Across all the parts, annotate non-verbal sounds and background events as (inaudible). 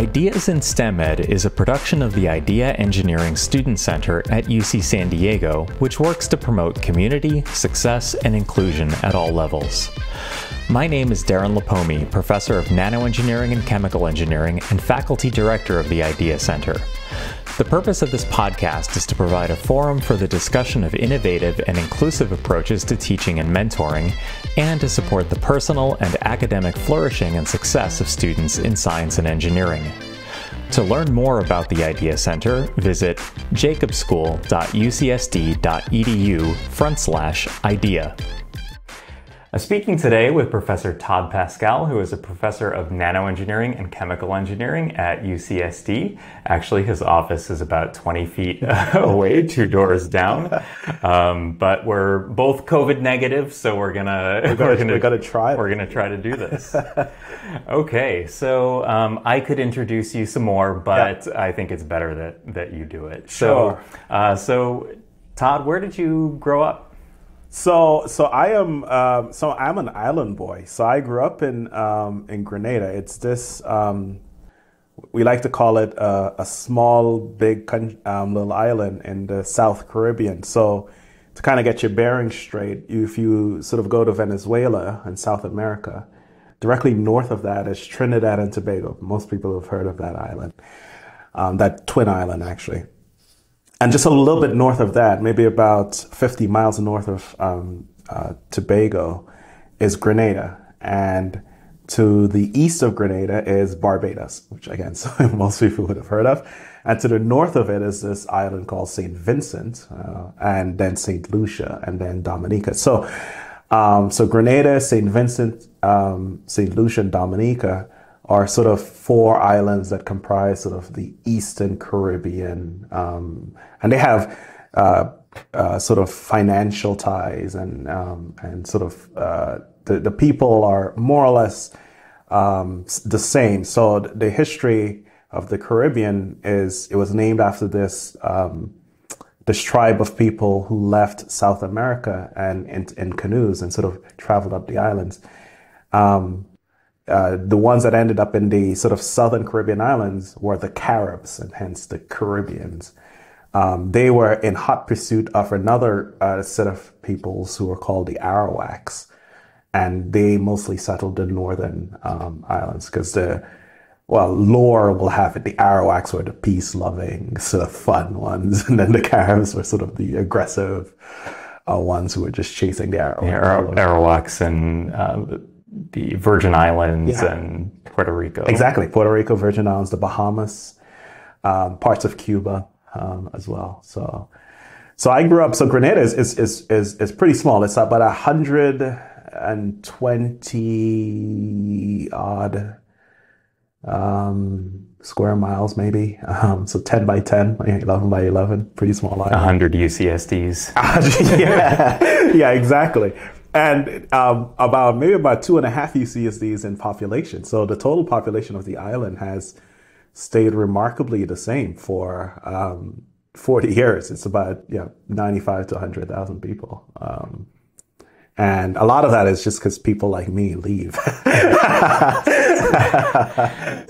Ideas in STEM Ed is a production of the Idea Engineering Student Center at UC San Diego, which works to promote community, success, and inclusion at all levels. My name is Darren Lipomi, professor of nanoengineering and chemical engineering and faculty director of the Idea Center. The purpose of this podcast is to provide a forum for the discussion of innovative and inclusive approaches to teaching and mentoring, and to support the personal and academic flourishing and success of students in science and engineering. To learn more about the Idea Center, visit jacobschool.ucsd.edu front slash idea. I'm speaking today with Professor Tod Pascal, who is a professor of nanoengineering and chemical engineering at UCSD. Actually, his office is about 20 feet (laughs) away, two doors down. Um, but we're both COVID negative, so we're gonna (laughs) we're gonna, we're gonna, we're gonna try. We're gonna try to do this. okay, so um, I could introduce you some more, but yeah. I think it's better that that you do it. Sure. So, uh, so Tod, where did you grow up? So, so I am, um, so I'm an island boy. So I grew up in um, in Grenada. It's this, um, we like to call it a, a small, big um, little island in the South Caribbean. So, to kind of get your bearings straight, if you sort of go to Venezuela in South America, directly north of that is Trinidad and Tobago. Most people have heard of that island, um, that twin island actually. And just a little bit north of that, maybe about 50 miles north of um, uh, Tobago, is Grenada. And to the east of Grenada is Barbados, which again, (laughs) so most people would have heard of. And to the north of it is this island called St. Vincent, uh, and then St. Lucia, and then Dominica. So, um, so Grenada, St. Vincent, um, St. Lucia, and Dominica are sort of four islands that comprise sort of the Eastern Caribbean, um, and they have uh, uh, sort of financial ties and um, and sort of uh, the the people are more or less um, the same. So the history of the Caribbean is it was named after this um, this tribe of people who left South America and in, in canoes and sort of traveled up the islands. Um, uh, the ones that ended up in the sort of southern Caribbean islands were the Caribs, and hence the Caribbeans. Um, they were in hot pursuit of another uh, set of peoples who were called the Arawaks, and they mostly settled the northern um, islands because the well, lore will have it the Arawaks were the peace-loving, sort of fun ones, (laughs) and then the Caribs were sort of the aggressive uh, ones who were just chasing the Arawaks. Arawaks and uh, the Virgin Islands yeah. and Puerto Rico. Exactly, Puerto Rico, Virgin Islands, the Bahamas, um, parts of Cuba um, as well. So, so I grew up. So Grenada is is is is, is pretty small. It's about a hundred and twenty odd um, square miles, maybe. Um, so 10 by 10, 11 by 11, pretty small island. 100 UCSDs. (laughs) yeah, yeah, exactly and um, about maybe about two and a half UCSDs in population. So the total population of the island has stayed remarkably the same for um, 40 (laughs) years. It's about you know 95 to 100,000 people. Um, and a lot of that is just because people like me leave. (laughs)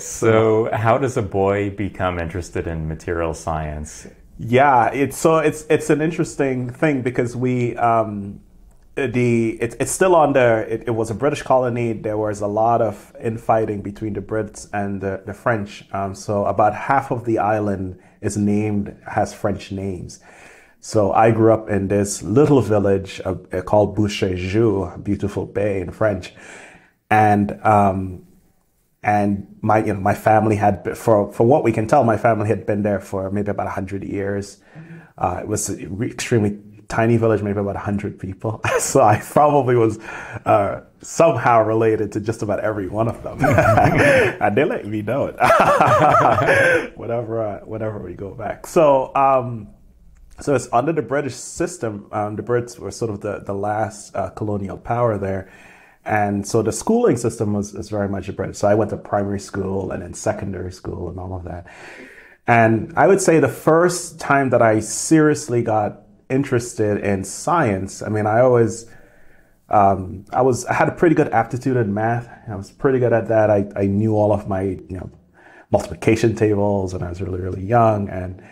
so, how does a boy become interested in material science? Yeah, it's so it's it's an interesting thing because we um, the it, it's still under it, it, was a british colony. There was a lot of infighting between the brits and the, the french. Um, so about half of the island is named has french names. So i grew up in this little village uh, called Beauchéjou, beautiful bay in french. And um, and my you know my family had for for what we can tell my family had been there for maybe about 100 years. Uh, it was extremely tiny village, maybe about 100 people. (laughs) so I probably was uh, somehow related to just about every one of them. (laughs) (laughs) and they let me know it whenever, uh, whenever we go back. So, um, so it's under the British system. Um, the Brits were sort of the, the last uh, colonial power there. And so the schooling system was, was very much a British. So I went to primary school and then secondary school and all of that. And I would say the first time that I seriously got interested in science, I mean, I always, um, I was, I had a pretty good aptitude in math. I was pretty good at that. I, I knew all of my, you know, multiplication tables and I was really, really young. And,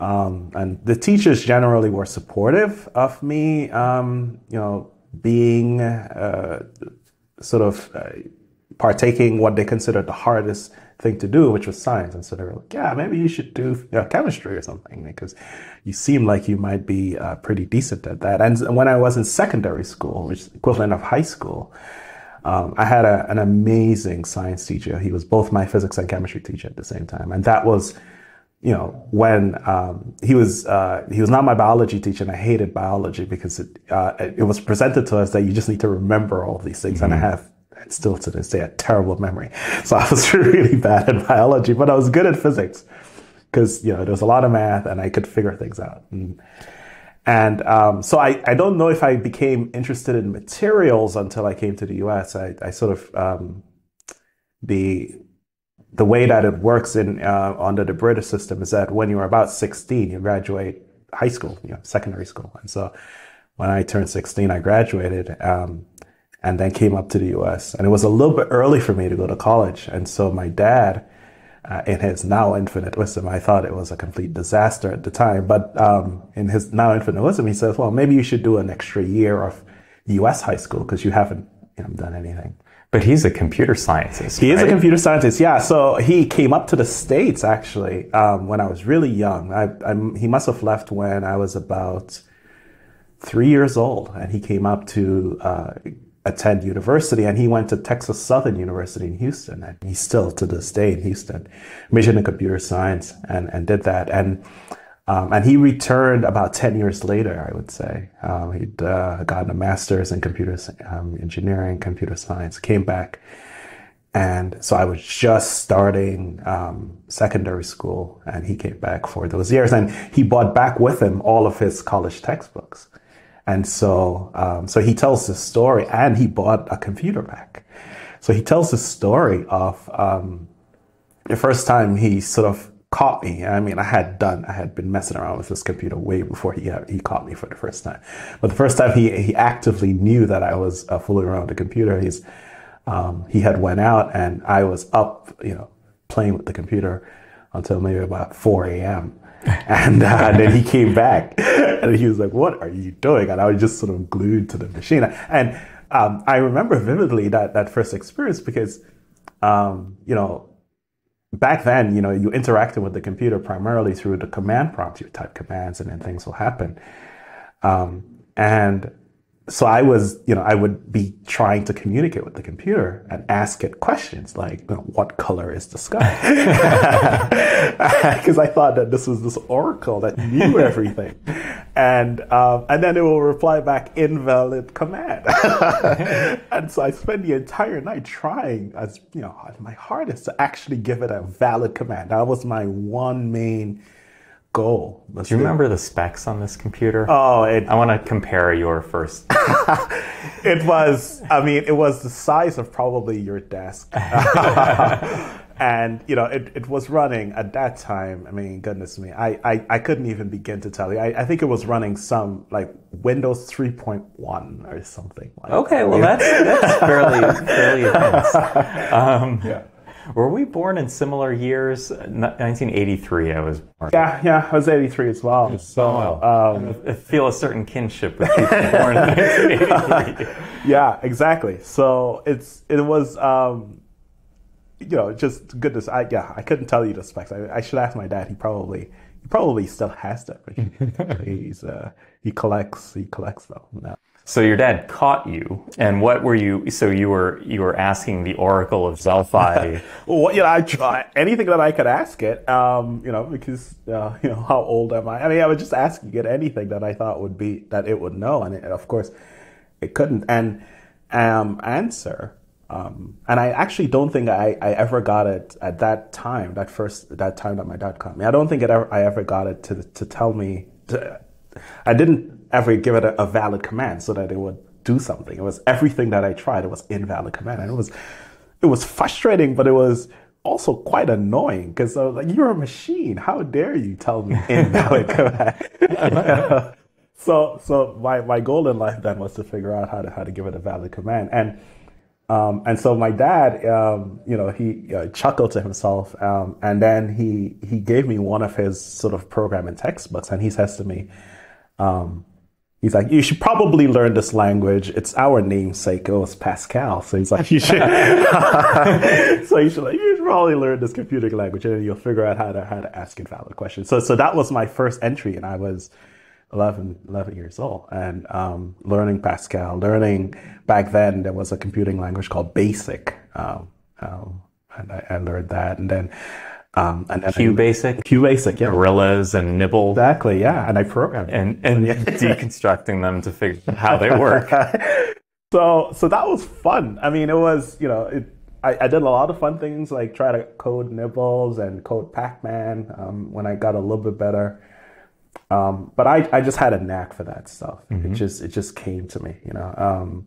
um, and the teachers generally were supportive of me, um, you know, being uh, sort of uh, partaking what they considered the hardest thing to do, which was science. And so they were like, yeah, maybe you should do you know, chemistry or something because you seem like you might be uh, pretty decent at that. And when I was in secondary school, which is equivalent of high school, um, I had a, an amazing science teacher. He was both my physics and chemistry teacher at the same time. And that was, you know, when um, he was uh, he was not my biology teacher, and I hated biology because it uh, it was presented to us that you just need to remember all these things, mm-hmm. and I mm-hmm. have still to this day a terrible memory. So I was (laughs) really bad at biology, but I was good at physics because you know there was a lot of math and I could figure things out. And, and um, so I, I don't know if I became interested in materials until I came to the U.S. I, I sort of um, the the way that it works in uh, under the British system is that when you're about 16, you graduate high school, you know, secondary school. And so when I turned 16, I graduated. Um, and then came up to the US. And it was a little bit early for me to go to college. And so my dad, uh, in his now infinite wisdom, I thought it was a complete disaster at the time. But um, in his now infinite wisdom, he says, well, maybe you should do an extra year of US high school because you haven't you know, done anything. But he's a computer scientist. He right? is a computer scientist, yeah. So he came up to the States actually um, when I was really young. I, he must have left when I was about three years old, and he came up to uh, attend university and he went to Texas Southern University in Houston and he's still to this day in Houston, majored in computer science and, and did that. And, um, and he returned about 10 years later, I would say. Um, he'd uh, gotten a master's in computer um, engineering, computer science, came back. And so I was just starting um, secondary school and he came back for those years and he brought back with him all of his college textbooks. And so, um, so he tells this story and he bought a computer back. So he tells the story of, um, the first time he sort of caught me. I mean, I had done, I had been messing around with this computer way before he he caught me for the first time. But the first time he he actively knew that I was uh, fooling around with the computer, he's um, he had went out and I was up, you know, playing with the computer until maybe about 4 a.m. (laughs) and, uh, and then he came back (laughs) and he was like, "What are you doing?" And I was just sort of glued to the machine. And um, I remember vividly that that first experience because, um, you know, back then, you know, you interacted with the computer primarily through the command prompt. You type commands, and then things will happen. Um, and so I was, you know, I would be trying to communicate with the computer and ask it questions like, you know, what color is the sky? (laughs) Because I thought that this was this oracle that knew (laughs) everything. and, um, and then it will reply back invalid command. (laughs) and so I spent the entire night trying as, you know, my hardest to actually give it a valid command. That was my one main goal. Let's Do you remember the specs on this computer? Oh, it, I want to compare your first. (laughs) it was, I mean, it was the size of probably your desk. (laughs) and, you know, it, it was running at that time. I mean, goodness me, I, I, I couldn't even begin to tell you. I, I think it was running some like Windows 3.1 or something. Like okay, well, that's, that's fairly, fairly advanced. (laughs) Um, yeah. Were we born in similar years? 1983, I was born. Yeah, yeah, I was 83 as well. So um, I feel a certain kinship with people born in 1983. (laughs) yeah, exactly. So it's it was. Um, you know, just goodness. I yeah, I couldn't tell you the specs. I, I should ask my dad. He probably he probably still has them. (laughs) He's uh, he collects he collects them now. So your dad caught you, and what were you? So you were you were asking the Oracle of Delphi. (laughs) well, you know, I try anything that I could ask it. Um, you know, because uh, you know how old am I? I mean, I was just asking it anything that I thought would be that it would know, and it, of course, it couldn't. And um, answer. Um, and I actually don't think I, I ever got it at that time. That first that time that my dad caught me. I don't think it ever, I ever got it to to tell me. To, I didn't ever give it a, a, valid command so that it would do something. It was everything that I tried. It was invalid command, and it was it was frustrating, but it was also quite annoying because I was like, "You're a machine. How dare you tell me (laughs) invalid command?" (laughs) so so my my goal in life then was to figure out how to how to give it a valid command and. Um, and so my dad, um, you know, he uh, chuckled to himself, um, and then he he gave me one of his sort of programming textbooks, and he says to me, um, he's like, "You should probably learn this language. It's our namesake. It was Pascal." So he's like, (laughs) "You should." (laughs) so you should like you should probably learn this computing language, and then you'll figure out how to how to ask invalid questions. So so that was my first entry, and I was 11, 11 years old and um, learning Pascal, learning back then there was a computing language called BASIC. Um, um, and I, I, learned that. And then, um, and then QBasic? QBasic, yeah. Gorillas and Nibble. Exactly, yeah. And I programmed. And, and (laughs) deconstructing them to figure out how they work. (laughs) so, so that was fun. I mean, it was, you know, it, I, I, did a lot of fun things like try to code Nibbles and code Pac-Man um, when I got a little bit better. Um, but I, I just had a knack for that stuff. Mm-hmm. It just it just came to me, you know. Um,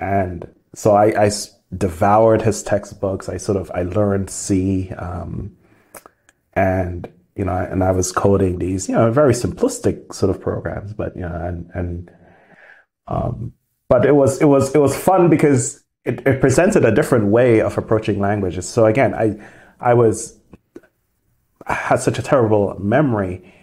and so I, I, devoured his textbooks. I sort of I learned C, um, and you know, and I was coding these, you know, very simplistic sort of programs, but you know, and and um, but it was it was it was fun because it, it presented a different way of approaching languages. So again, I I was I had such a terrible memory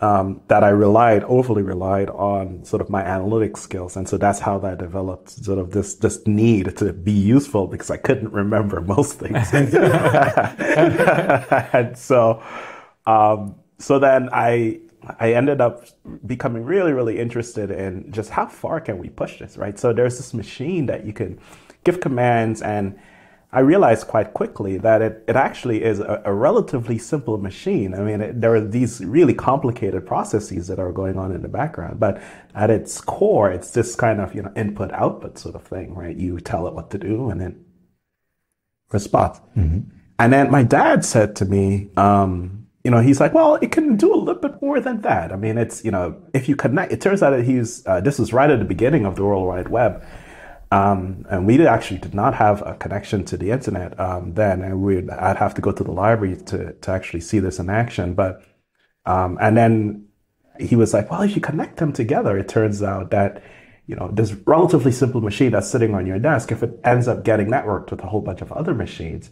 um, that I relied overly relied on sort of my analytic skills, and so that's how that developed sort of this this need to be useful because I couldn't remember (laughs) most things, (laughs) (laughs) and so um, so then I I ended up becoming really really interested in just how far can we push this, right? So there's this machine that you can give commands and I realized quite quickly that it, it actually is a, a relatively simple machine. I mean, it, there are these really complicated processes that are going on in the background, but at its core, it's this kind of, you know, input output sort of thing, right? You tell it what to do and then responds. Mm-hmm. And then my dad said to me, um, you know, he's like, well, it can do a little bit more than that. I mean, it's, you know, if you connect, it turns out that he's, uh, this was right at the beginning of the World Wide Web. Um, and we actually did not have a connection to the internet um, then, and we'd I'd have to go to the library to to actually see this in action. But um, and then he was like, "Well, if you connect them together, it turns out that you know this relatively simple machine that's sitting on your desk, if it ends up getting networked with a whole bunch of other machines."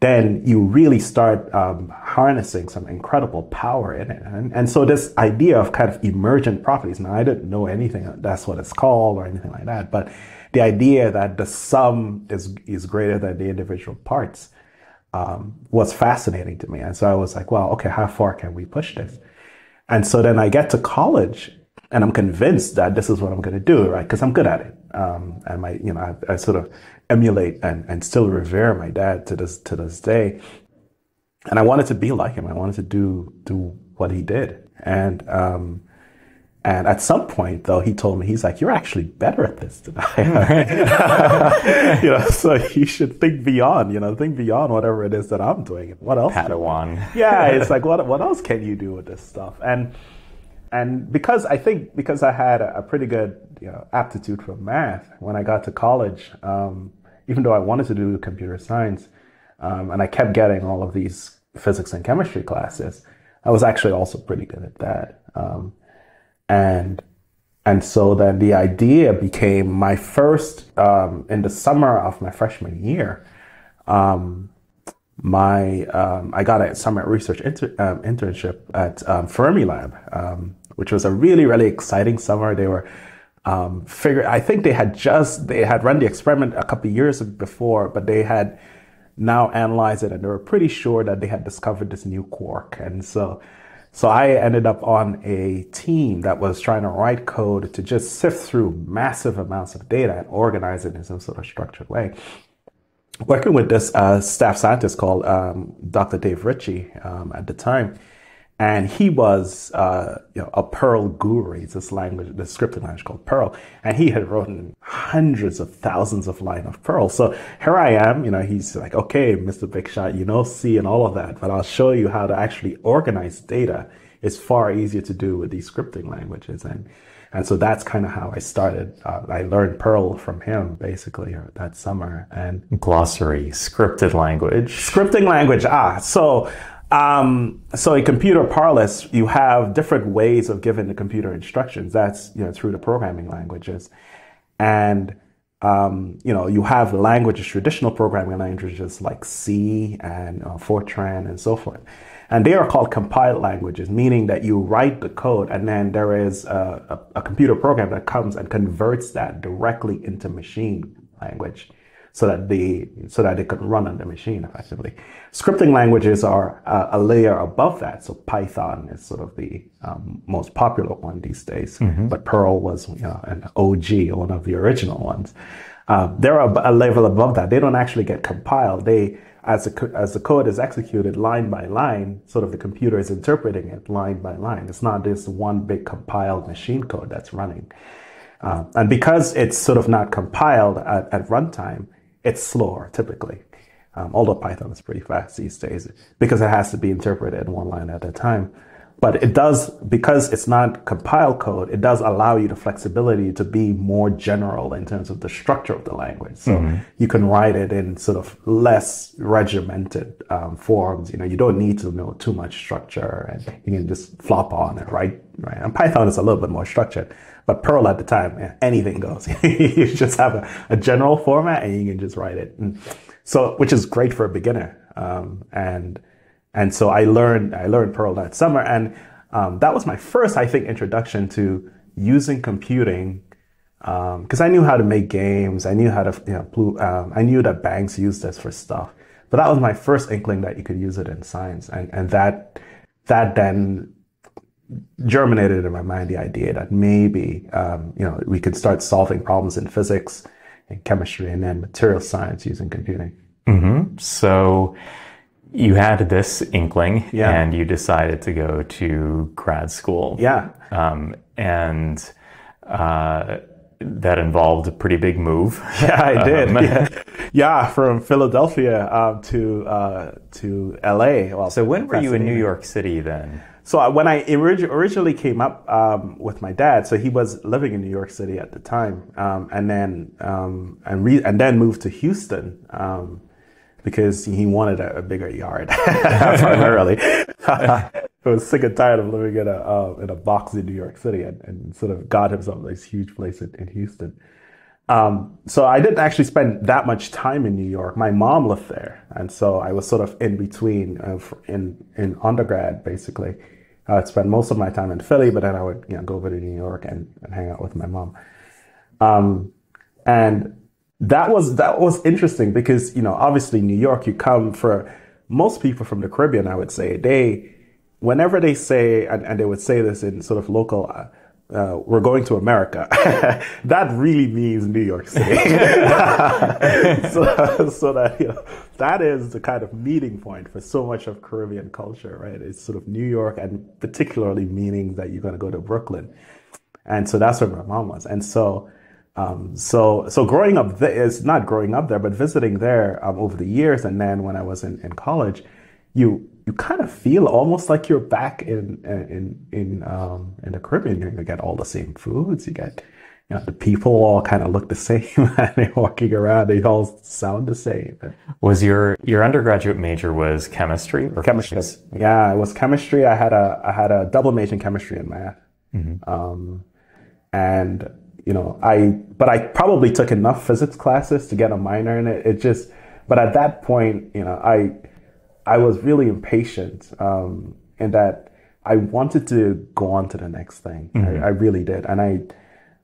Then you really start um, harnessing some incredible power in it, and, and so this idea of kind of emergent properties. Now, I didn't know anything that's what it's called or anything like that, but the idea that the sum is, is greater than the individual parts um, was fascinating to me. And so I was like, well, okay, how far can we push this? And so then I get to college and I'm convinced that this is what I'm going to do, right? Because I'm good at it. Um, and my, you know, I, I, sort of emulate and, and still revere my dad to this, to this day. And I wanted to be like him. I wanted to do, do what he did. And, um, and at some point, though, he told me, he's like, you're actually better at this than I am. (laughs) you know, so you should think beyond, you know, think beyond whatever it is that I'm doing. What else? Padawan. yeah, (laughs) it's like, what, what else can you do with this stuff? And, and because I think, because I had a, a pretty good, you know, aptitude for math when I got to college, um, even though I wanted to do computer science, um, and I kept getting all of these physics and chemistry classes, I was actually also pretty good at that. Um, and and so then the idea became my first um, in the summer of my freshman year. Um, my um, I got a summer research inter- um, internship at um, Fermilab, um, which was a really really exciting summer. They were um. I think they had just they had run the experiment a couple years before, but they had now analyzed it and they were pretty sure that they had discovered this new quark, and so so I ended up on a team that was trying to write code to just sift through massive amounts of data and organize it in some sort of structured way. Working with this uh, staff scientist called um, Dr. Dave Ritchie um, at the time, and he was uh, you know, a Perl guru. It's this language, the scripting language called Perl, and he had written hundreds of thousands of lines of Perl. So here I am, you know, he's like, okay, Mr. Big Shot, you know C and all of that, but I'll show you how to actually organize data. It's far easier to do with these scripting languages, and and so that's kind of how I started. Uh, I learned Perl from him basically uh, that summer, and glossary, scripted language, scripting language. Ah, so um, so in computer parlance, you have different ways of giving the computer instructions. That's you know through the programming languages, and um, you know, you have languages, traditional programming languages like C and uh, Fortran and so forth. And they are called compiled languages, meaning that you write the code and then there is a, a, a computer program that comes and converts that directly into machine language so that the so that it can run on the machine effectively. Scripting languages are uh, a layer above that. So Python is sort of the um, most popular one these days, mm-hmm. but Perl was you know, an OG, one of the original ones. Um, they're a, a, level above that. They don't actually get compiled. They as the as the code is executed line by line, sort of the computer is interpreting it line by line. It's not this one big compiled machine code that's running. Uh, and because it's sort of not compiled at, at runtime, it's slower typically. Um, although Python is pretty fast these days because it has to be interpreted one line at a time. But it does, because it's not compiled code, it does allow you the flexibility to be more general in terms of the structure of the language. So mm-hmm. you can write it in sort of less regimented um, forms. You know, you don't need to know too much structure and you can just flop on it, right? Right. And Python is a little bit more structured. But Perl at the time, anything goes. (laughs) you just have a, a, general format and you can just write it. And so, which is great for a beginner. Um, and, and so I learned, I learned Perl that summer. And, um, that was my first, I think, introduction to using computing. Um, cause I knew how to make games. I knew how to, you know, blue, um, I knew that banks used this for stuff. But that was my first inkling that you could use it in science. And, and that, that then germinated in my mind the idea that maybe um, you know we could start solving problems in physics and chemistry and then material science using computing. Mm-hmm. So you had this inkling, yeah. and you decided to go to grad school. Yeah, um, and uh, that involved a pretty big move. (laughs) Yeah, I did. Um, yeah. yeah. from Philadelphia um, to uh, to LA. Well, so when were you in New York City then? So when I originally came up um, with my dad, so he was living in New York City at the time, um, and then um, and re- and then moved to Houston um, because he wanted a, a bigger yard (laughs) primarily. (laughs) I was sick and tired of living in a uh, in a box in New York City, and, and sort of got himself this huge place in, in Houston. Um, so I didn't actually spend that much time in New York. My mom lived there, and so I was sort of in between, uh, in in undergrad, basically. I would spend most of my time in Philly, but then I would you know, go over to New York and, and hang out with my mom. Um, and that was that was interesting because you know obviously New York, you come for most people from the Caribbean. I would say they, whenever they say, and, and they would say this in sort of local. Uh, uh, we're going to America. (laughs) that really means New York City. (laughs) so, so that you know, that is the kind of meeting point for so much of Caribbean culture, right? It's sort of New York, and particularly meaning that you're going to go to Brooklyn, and so that's where my mom was, and so. Um, so, so growing up there is not growing up there, but visiting there um, over the years, and then when I was in, in college, you you kind of feel almost like you're back in in in um, in the Caribbean. You get all the same foods. You get you know the people all kind of look the (laughs) same. they're walking around. They all sound the same. Was your your undergraduate major was chemistry or chemistry? Physics? Yeah, it was chemistry. I had a I had a double major in chemistry and math. Mm-hmm. Um, and you know I but I probably took enough physics classes to get a minor in it. It just but at that point, you know, I I was really impatient um, in that I wanted to go on to the next thing. Mm-hmm. I, I, really did, and I.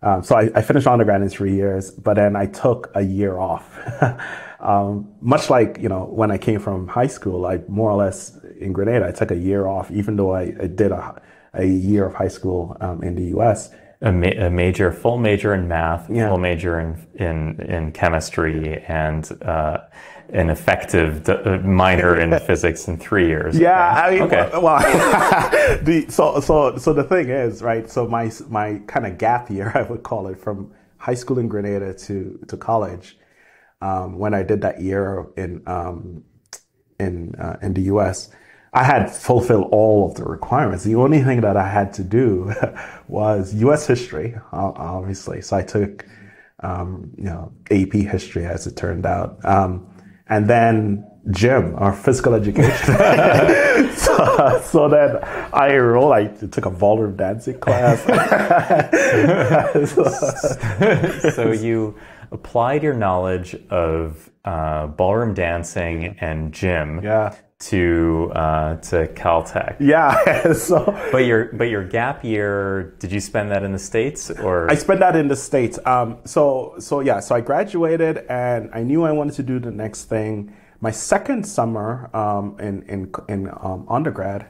Um, so I, I, finished undergrad in three years, but then I took a year off. (laughs) um, much like you know when I came from high school, I more or less in Grenada I took a year off, even though I, I did a, a year of high school um, in the U.S. A, ma- a, major, full major in math, yeah. full major in in, in chemistry, and uh, an effective uh, minor in (laughs) physics in three years. Yeah, okay. I mean, okay. well, (laughs) the, so so so the thing is, right? So my my kind of gap year, (laughs) I would call it, from high school in Grenada to to college, um, when I did that year in um, in uh, in the U.S. I had fulfilled all of the requirements. The only thing that I had to do (laughs) was U.S. history, obviously. So I took, um, you know, AP history as it turned out. Um, and then gym or physical education. (laughs) so, so then I enrolled. I took a ballroom dancing class. so, (laughs) so you applied your knowledge of uh, ballroom dancing and gym yeah. To uh, to Caltech. Yeah. (laughs) so, but your but your gap year, did you spend that in the states or? I spent that in the states. Um, so so yeah. So I graduated and I knew I wanted to do the next thing. My second summer um, in in in um, undergrad,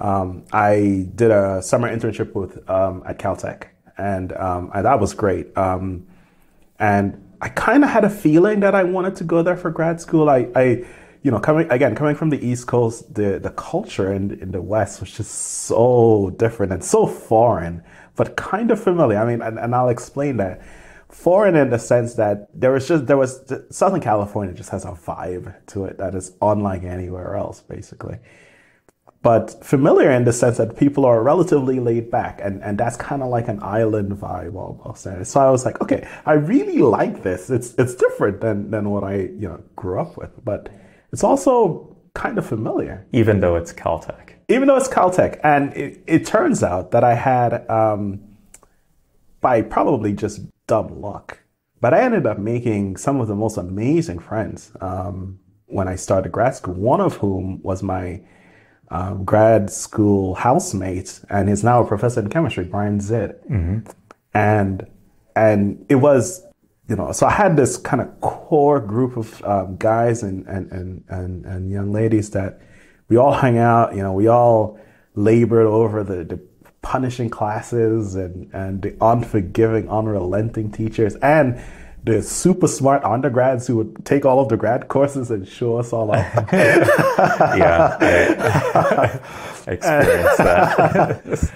um, I did a summer internship with um, at Caltech, and, um, and that was great. and I kind of had a feeling that I wanted to go there for grad school. I, I you know, coming again, coming from the East Coast, the the culture in in the West was just so different and so foreign, but kind of familiar. I mean, and, and I'll explain that. Foreign in the sense that there was just there was Southern California just has a vibe to it that is unlike anywhere else, basically but familiar in the sense that people are relatively laid back and, and that's kind of like an island vibe almost and so i was like okay i really like this it's it's different than than what i you know grew up with but it's also kind of familiar even though it's caltech even though it's caltech and it, it turns out that i had um, by probably just dumb luck but i ended up making some of the most amazing friends um, when i started grad school one of whom was my um, grad school housemate, and he's now a professor in chemistry, Brian Zidd. Mm-hmm. And and it was, you know, so I had this kind of core group of um, guys and, and and and and young ladies that we all hung out. You know, we all labored over the, the punishing classes and and the unforgiving, unrelenting teachers and the super smart undergrads who would take all of the grad courses and show us all up. (laughs) yeah, I, I (laughs) experienced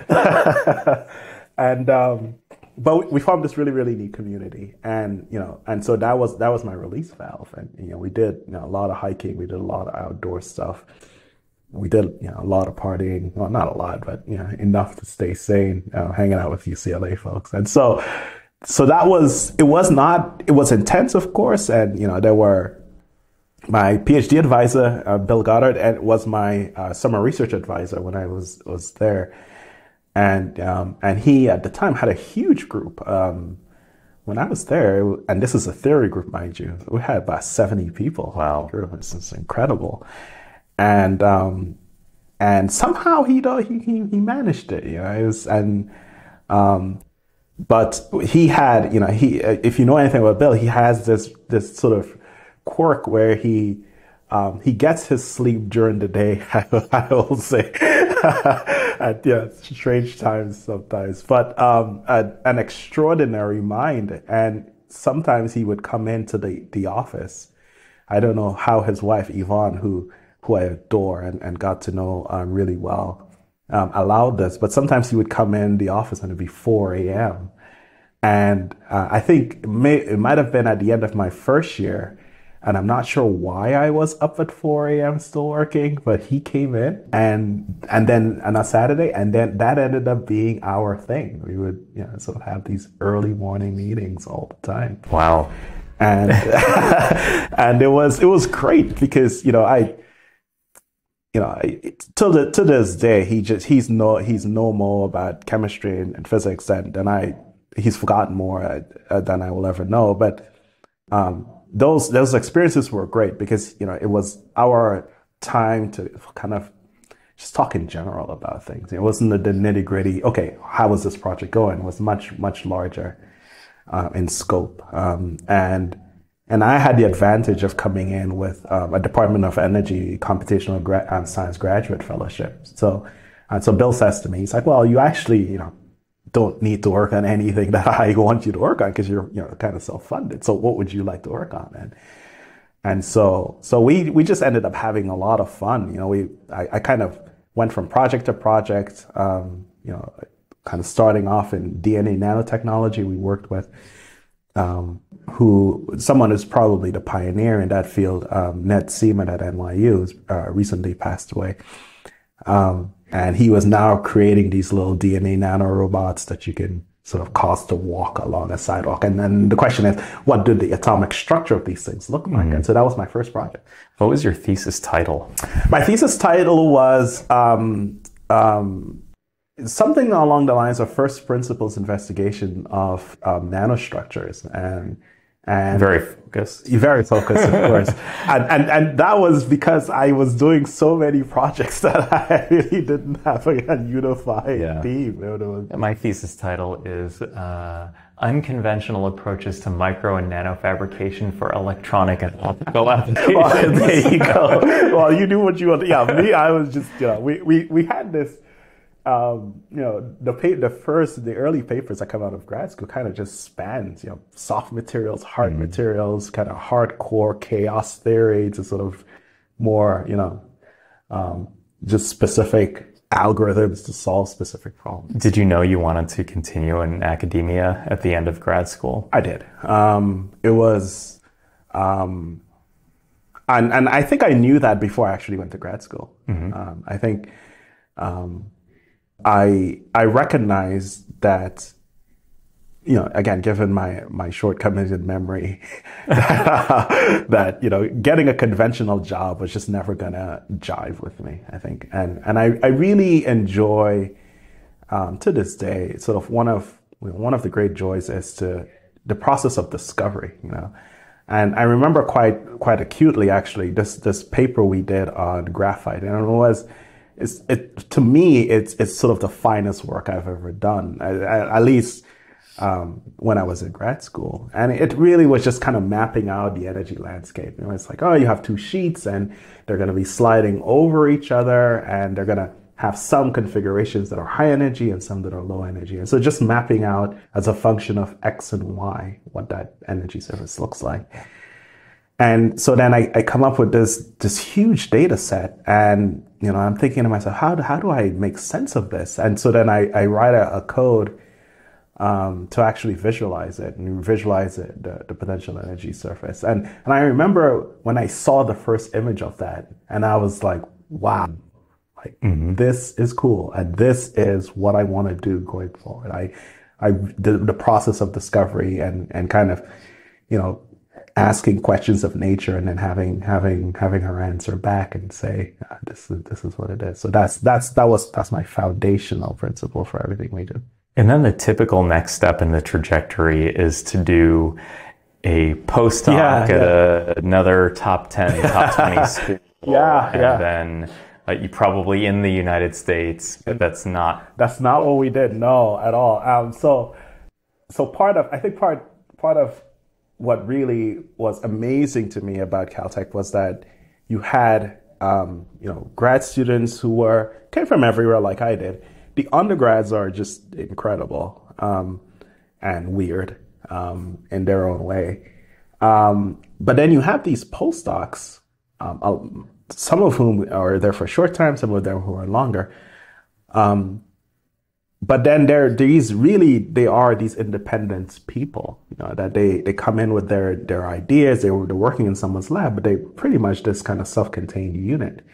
that. (laughs) and um, but we formed this really really neat community, and you know, and so that was that was my release valve, and you know, we did you know a lot of hiking, we did a lot of outdoor stuff. We did, you know, a lot of partying. Well, not a lot, but you know, enough to stay sane, uh, hanging out with UCLA folks. And so, so that was it was not it was intense of course and you know there were my phd advisor uh, bill goddard and was my uh, summer research advisor when i was was there and um, and he at the time had a huge group um, when i was there and this is a theory group mind you we had about 70 people. Wow. This is incredible. And um, and somehow he, he he he managed it you know it was and um, but he had, you know, he if you know anything about Bill, he has this this sort of quirk where he um, he gets his sleep during the day. (laughs) I will say (laughs) (laughs) at yeah, strange times sometimes, but um, a, an extraordinary mind. And sometimes he would come into the the office. I don't know how his wife Yvonne, who who I adore and, and got to know um, really well, um, allowed this, but sometimes he would come in the office and it'd be 4 a.m. And uh, I think it, may, it might have been at the end of my first year. And I'm not sure why I was up at 4 a.m. still working, but he came in and, and then on a Saturday, and then that ended up being our thing. We would, you know, sort of have these early morning meetings all the time. Wow. And, (laughs) and it was, it was great because, you know, I, you know, to the to this day, he just he's no he's no more about chemistry and, and physics than, than I he's forgotten more uh, than I will ever know. But um, those those experiences were great because you know it was our time to kind of just talk in general about things. It wasn't the, the nitty gritty. Okay, how was this project going? It was much much larger uh, in scope, um, and and I had the advantage of coming in with um, a Department of Energy Computational Gra- um, Science Graduate Fellowship. So, and so Bill says to me, he's like, well, you actually, you know, don't need to work on anything (laughs) that I want you to work on because you're, you know, kind of self-funded. So what would you like to work on? And, and so, so we, we just ended up having a lot of fun. You know, we, I, I kind of went from project to project, um, you know, kind of starting off in DNA nanotechnology. We worked with, um, who someone is probably the pioneer in that field, um, Ned Seeman at NYU, uh, recently passed away. Um, and he was now creating these little DNA nanorobots that you can sort of cause to walk along a sidewalk. And then the question is, what did the atomic structure of these things look like? And so that was my first project. What was your thesis title? My thesis title was um, um, something along the lines of first principles investigation of um, nanostructures and and very focused. (laughs) Very focused of course. (laughs) And, and and that was because i was doing so many projects (laughs) that i really didn't have a, unified yeah. team. Was... my thesis title is uh, unconventional approaches to micro and nano fabrication for electronic and optical applications. Well, there you go. Well you knew what you want yeah me i was just you know we we, we had this um, you know, the pa- the first, the early papers that come out of grad school kind of just spans, you know, soft materials, hard mm-hmm. materials, kind of hardcore chaos theory to sort of more, you know, um, just specific algorithms to solve specific problems. Did you know you wanted to continue in academia at the end of grad school? I did. Um, it was, um, and and I think I knew that before I actually went to grad school. Mm-hmm. Um, I think um, I I recognize that you know, again, given my my shortcomings in memory, (laughs) that you know, getting a conventional job was just never gonna jive with me. I think, and and I, I really enjoy um, to this day sort of one of one of the great joys is to the process of discovery. You know, and I remember quite quite acutely actually this this paper we did on graphite, and it was it's it to me it's it's sort of the finest work I've ever done. at least um, when I was in grad school, and it really was just kind of mapping out the energy landscape. You know, it's like oh, you have two sheets, and they're going to be sliding over each other, and they're going to have some configurations that are high energy and some that are low energy. And so just mapping out as a function of X and Y what that energy surface looks like. And so then I, I come up with this this huge data set and you know I'm thinking to myself, how do, how do I make sense of this? And so then I, I write a, a code um, to actually visualize it and visualize it, the, the potential energy surface. And and I remember when I saw the first image of that and I was like, wow, like mm-hmm. this is cool and this is what I want to do going forward. I I the, the process of discovery and and kind of you know asking questions of nature and then having having having her answer back and say ah, this is this is what it is so that's that's that was that's my foundational principle for everything we do and then the typical next step in the trajectory is to do a postdoc yeah, at yeah. A, another top 10 top 20 (laughs) school yeah and yeah. then uh, you probably in the united states that's not that's not what we did no at all um, so so part of i think part part of what really was amazing to me about Caltech was that you had um, you know grad students who were came from everywhere like I did. The undergrads are just incredible um, and weird um, in their own way. Um, but then you have these postdocs, um, some of whom are there for a short time, some of them who are longer. But then there these really they are these independent people you know that they they come in with their their ideas they were they're working in someone's lab but they pretty much this kind of self-contained unit.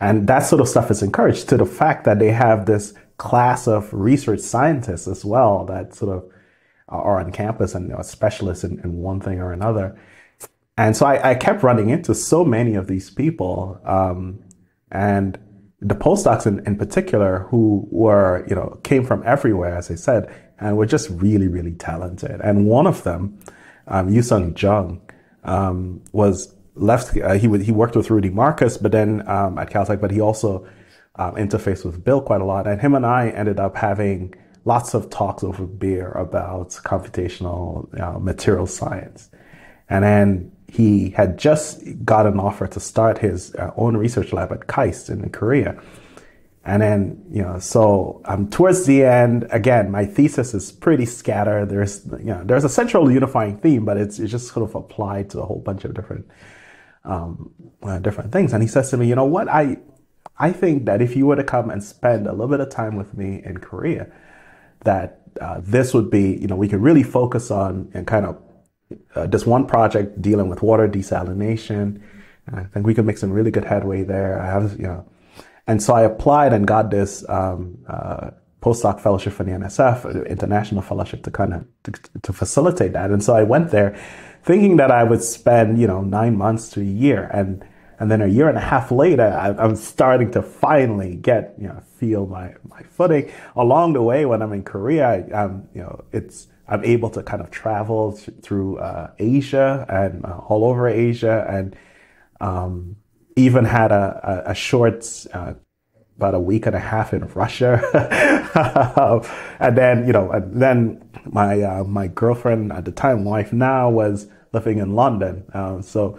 And that sort of stuff is encouraged to the fact that they have this class of research scientists as well that sort of are on campus and are specialists in, in one thing or another. And so I, I, kept running into so many of these people um, and the postdocs in, in particular who were, you know, came from everywhere, as I said, and were just really, really talented. And one of them, um, Yousung Jung, um, was left, uh, he, he worked with Rudy Marcus, but then um, at Caltech, but he also um, interfaced with Bill quite a lot. And him and I ended up having lots of talks over beer about computational know, material science. And then he had just got an offer to start his uh, own research lab at KAIST in Korea. And then, you know, so um, towards the end, again, my thesis is pretty scattered. There's, you know, there's a central unifying theme, but it's, it's just sort of applied to a whole bunch of different, um, uh, different things. And he says to me, you know what, I, I think that if you were to come and spend a little bit of time with me in Korea, that uh, this would be, you know, we could really focus on and kind of uh, this one project dealing with water desalination. I think we could make some really good headway there. I have, you know, and so I applied and got this um, uh, postdoc fellowship from the NSF, international fellowship to kind of to, to, facilitate that. And so I went there thinking that I would spend, you know, nine months to a year. And, and then a year and a half later, I, am starting to finally get, you know, feel my, my footing. Along the way, when I'm in Korea, I, um, you know, it's, I'm able to kind of travel th- through uh, Asia and uh, all over Asia and um, even had a, a, a short uh, about a week and a half in Russia, (laughs) and then you know, and then my uh, my girlfriend at the time, wife now, was living in London. Um, so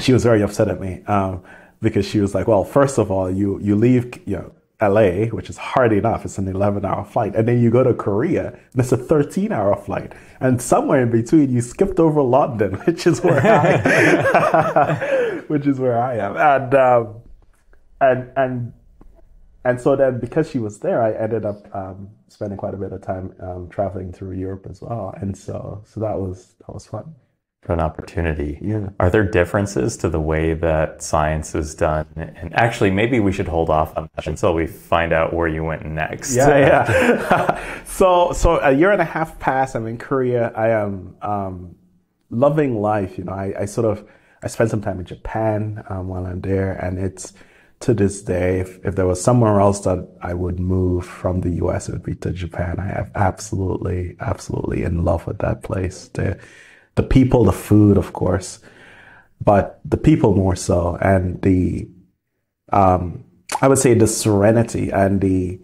she was very upset at me um, because she was like, "Well, first of all, you you leave you know LA, which is hard enough, it's an 11 hour flight, and then you go to Korea, and it's a 13 hour flight, and somewhere in between you skipped over London, (laughs) which is where I, (laughs) which is where I am, and um, and and." and so then because she was there, I ended up um, spending quite a bit of time um, traveling through Europe as well, and so so that was that was fun. An opportunity. Yeah. Are there differences to the way that science is done? And actually, maybe we should hold off on that until we find out where you went next. Yeah, (laughs) yeah. (laughs) so so a year and a half passed. I'm in Korea. I am um, loving life. You know, I, I, sort of I spent some time in Japan um, while I'm there, and it's to this day, if, if there was somewhere else that I would move from the US, it would be to Japan. I am absolutely, absolutely in love with that place. The, the people, the food, of course, but the people more so. And the, um, I would say the serenity and the,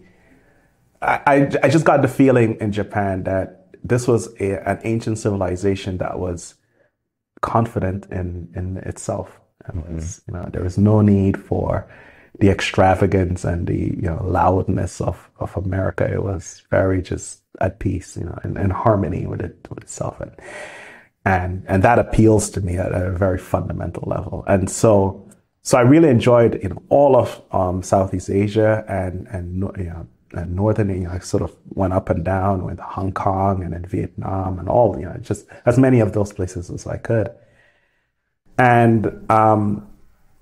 I, I just got the feeling in Japan that this was a, an ancient civilization that was confident in, in itself. And was, you know, there was no need for the extravagance and the you know loudness of, of America. It was very just at peace, you know, in, in harmony with it with itself, and and and that appeals to me at a very fundamental level. And so so I really enjoyed you know all of um, Southeast Asia and and you know. And northern, you know, I sort of went up and down with Hong Kong and in Vietnam and all, you know, just as many of those places as I could. And um,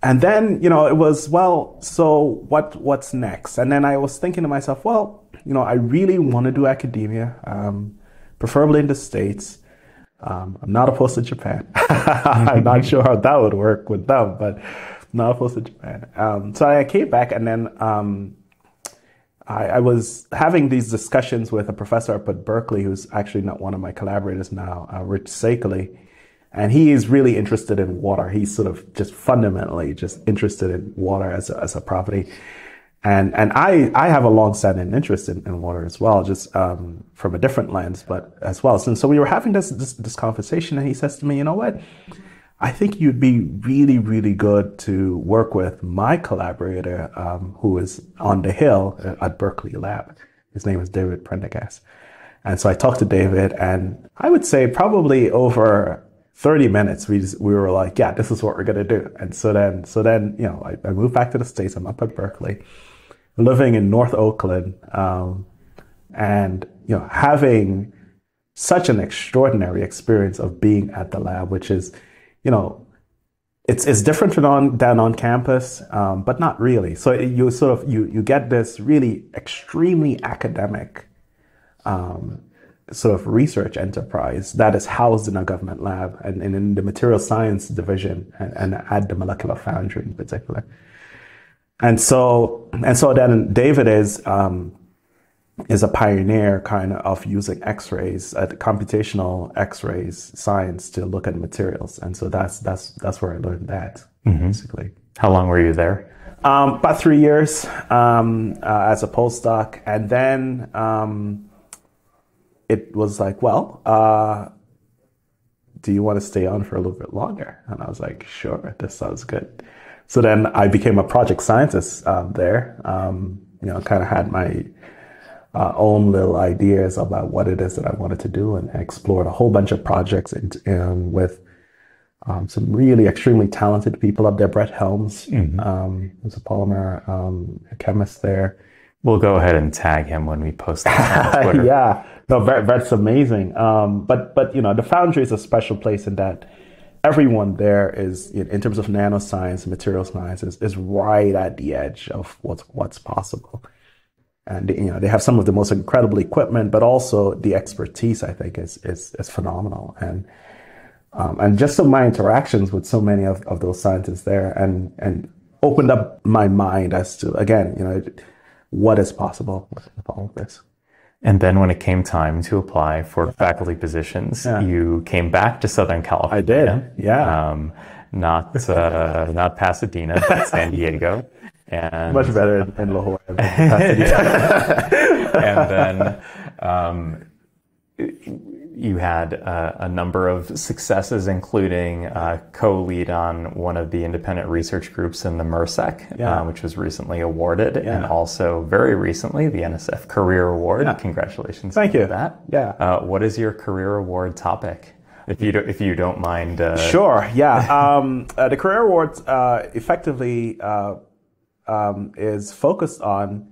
and then you know it was well so what what's next and then i was thinking to myself well you know i really want to do academia um, preferably in the states um, i'm not opposed to japan (laughs) i'm not sure how that would work with them but not opposed to japan um, so i came back and then um, I, I, was having these discussions with a professor up at berkeley who's actually not one of my collaborators now uh, Rich Saykally and he is really interested in water. He's sort of just fundamentally just interested in water as a, as a property. And, and I, I have a long-standing interest in, in water as well, just um, from a different lens, but as well. And so we were having this, this, this conversation, and he says to me, "You know what? I think you'd be really, really good to work with my collaborator, um, who is on the Hill at Berkeley Lab. His name is David Prendergast." And so I talked to David, and I would say probably over 30 minutes, we just, we were like, yeah, this is what we're going to do. And so then, so then, you know, I, I, moved back to the States. I'm up at Berkeley, living in North Oakland, um, and, you know, having such an extraordinary experience of being at the lab, which is, you know, it's, it's different than on, than on campus, um, but not really. So you sort of, you, you get this really extremely academic, um, sort of research enterprise that is housed in a government lab and, and in the material science division and, and, at the molecular foundry in particular. And so, and so then David is, um, is a pioneer kind of, using X-rays, uh, computational X-rays science to look at materials. And so that's, that's, that's where I learned that mm-hmm. basically. How long were you there? Um, about three years um, uh, as a postdoc, and then um, it was like, well, uh, do you want to stay on for a little bit longer? And I was like, sure, this sounds good. So then I became a project scientist um, there. Um, you know, kind of had my uh, own little ideas about what it is that I wanted to do, and explored a whole bunch of projects in, in, with um, some really extremely talented people up there. Brett Helms, mm-hmm. um, who's a polymer um, chemist there. We'll go ahead and tag him when we post that on (laughs) Twitter. yeah, no, that's amazing. Um, but but you know, the Foundry is a special place in that everyone there is, in terms of nanoscience and material science, is, is right at the edge of what's what's possible. and you know they have some of the most incredible equipment, but also the expertise. I think is is, is phenomenal, and um, and just so my interactions with so many of, of those scientists there, and and opened up my mind as to again, you know, what is possible with all of this. And then when it came time to apply for faculty positions, yeah. you came back to Southern California. I did, yeah. Um, not (laughs) uh, not Pasadena, but San Diego. And much better in La Jolla. and then um, you had uh, a number of successes, including uh, co-lead on one of the independent research groups in the MRSEC, yeah. uh, which was recently awarded, yeah. and also very recently the NSF Career Award. Yeah. Congratulations! Thank you. that. Yeah. Uh, what is your career award topic? If you, do, if you don't mind. Uh, sure, yeah. (laughs) Um, uh, the Career Award effectively um, is focused on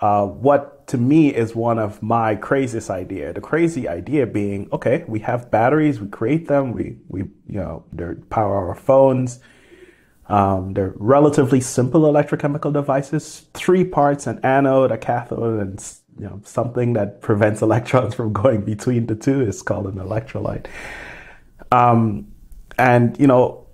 uh, what to me is one of my craziest idea. The crazy idea being, okay, we have batteries, we create them, we, we you know, they power our phones. Um, they're relatively simple electrochemical devices, three parts, an anode, a cathode, and you know, something that prevents (laughs) electrons from going between the two is called an electrolyte. Um, and, you know,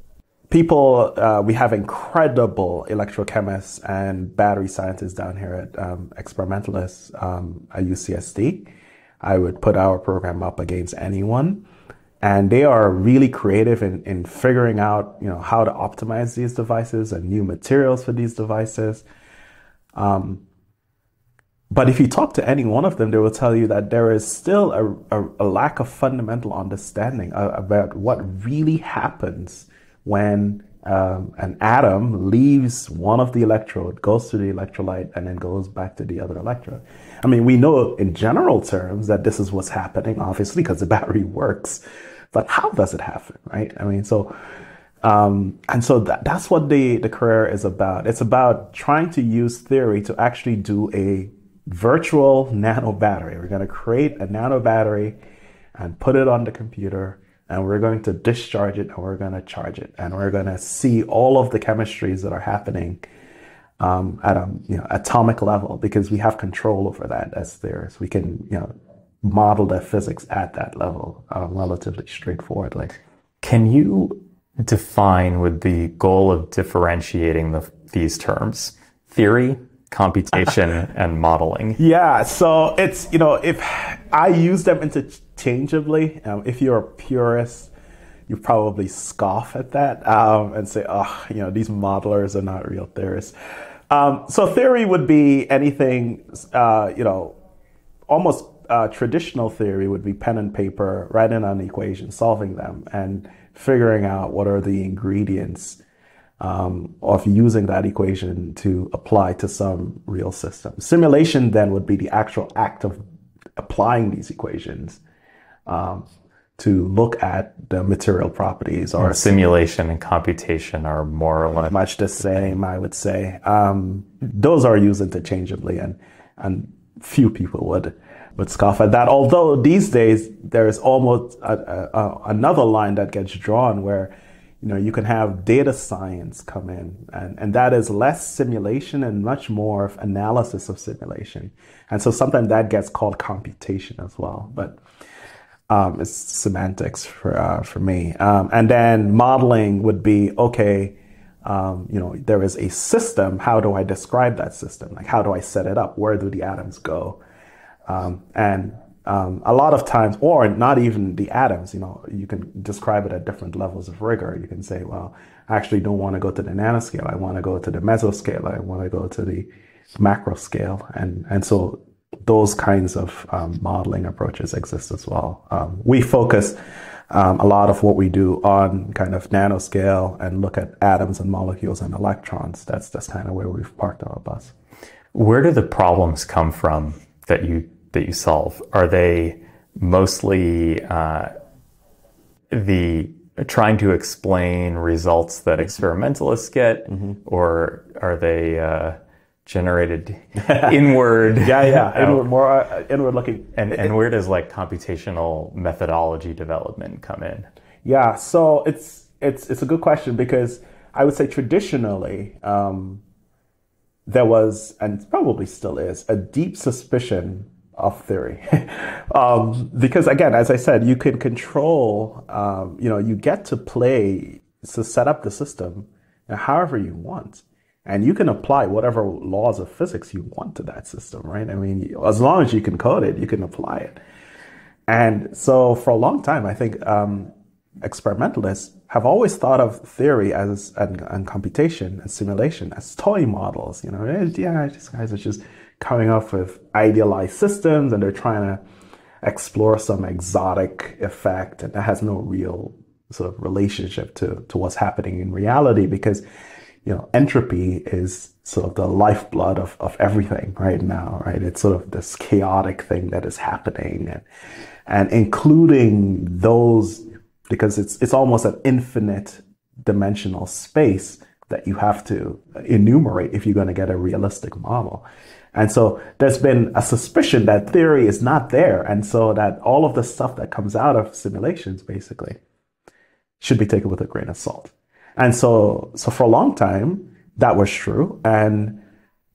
people, uh, we have incredible electrochemists and battery scientists down here at um, experimentalists um, at UCSD. I would put our program up against anyone. And they are really creative in, in figuring out, you know, how to optimize these devices and new materials for these devices. Um, but if you talk to any one of them, they will tell you that there is still a, a, a lack of fundamental understanding about what really happens when um, an atom leaves one of the electrode, goes to the electrolyte, and then goes back to the other electrode. I mean, we know in general terms that this is what's happening, obviously, because the (laughs) battery works. But how does it happen, right? I mean, so, um, and so that, that's what the, the career is about. It's about trying to use theory to actually do a virtual nano battery. We're going to create a nano battery and put it on the computer and we're going to discharge it and we're going to charge it and we're going to see all of the chemistries that are happening um, at a you know, atomic level because we have control over that as theorists. We can you know model the physics at that level uh, relatively straightforwardly. Can you define with the goal of differentiating the, these terms theory computation (laughs) and modeling? Yeah, so it's, you know, if I use them interchangeably, um, if you're a purist, you probably scoff at that um, and say, oh, you know, these modelers are not real theorists. Um, so theory would be anything, uh, you know, almost uh, traditional theory would be pen and paper, writing an equation, solving them, and figuring out what are the ingredients um, of using that equation to apply to some real system. Simulation then would be the actual act of applying these equations um, to look at the material properties. Or simulation and computation are more or less much the same, I would say. Um, those are used interchangeably, and and few people would would scoff at that. Although these days there is almost a, a, another line that gets drawn where you know, you can have data science come in, and, and that is less simulation and much more of analysis of simulation. And so sometimes that gets called computation as well, but um, it's semantics for uh, for me. Um, and then modeling would be okay. Um, you know, there is a system. How do I describe that system? Like, how do I set it up? Where do the atoms go? Um, and um, a lot of times, or not even the atoms, you know, you can describe it at different levels of rigor. You can say, well, I actually don't want to go to the nanoscale. I want to go to the mesoscale. I want to go to the macro scale. And, and so those kinds of um, modeling approaches exist as well. Um, we focus um, a lot of what we do on kind of nanoscale and look at atoms and molecules and electrons. That's, that's kind of where we've parked our bus. Where do the problems come from that you that you solve? Are they mostly uh, the trying to explain results that experimentalists get, mm-hmm. or are they uh, generated (laughs) inward? yeah, yeah, (laughs) inward, more uh, inward looking. And and where does like computational methodology development come in? Yeah, so it's it's it's a good question because I would say traditionally. Um, there was, and probably still is, a deep suspicion of theory. (laughs) um, because again, as I said, you can control, um, you know, you get to play, to set up the system however you want. And you can apply whatever laws of physics you want to that system, right? I mean, as long as you can code it, you can apply it. And so for a long time, I think um, experimentalists have always thought of theory as and, and, computation and simulation as toy models. You know, yeah, these guys are just coming up with idealized systems and they're trying to explore some exotic effect and that has no real sort of relationship to, to what's happening in reality because you know entropy is sort of the lifeblood of, of everything right now right it's sort of this chaotic thing that is happening and and including those because it's it's almost an infinite dimensional space that you have to enumerate if you're going to get a realistic model. And so there's been a suspicion that theory is not there. And so that all of the stuff that comes out of simulations basically should be taken with a grain of salt. And so, so for a long time, that was true. And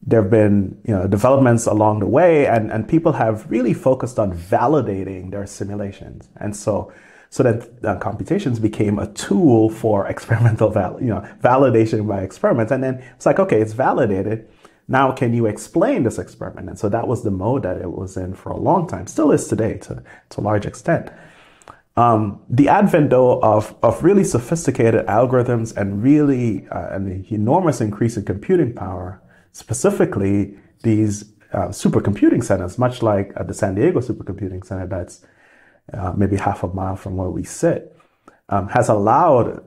there have been, you know, developments along the way and, and people have really focused on validating their simulations. And so so that uh, computations became a tool for (laughs) experimental val- you know validation by experiments. And then it's like okay it's validated. Now can you explain this experiment? And so that was the mode that it was in for a long time. Still is today to, to a large extent um, the advent though of, of really sophisticated algorithms and really uh, an enormous increase in computing power specifically these uh, supercomputing centers much like uh, the san diego supercomputing center that's uh, maybe half a mile from where we sit, um, has allowed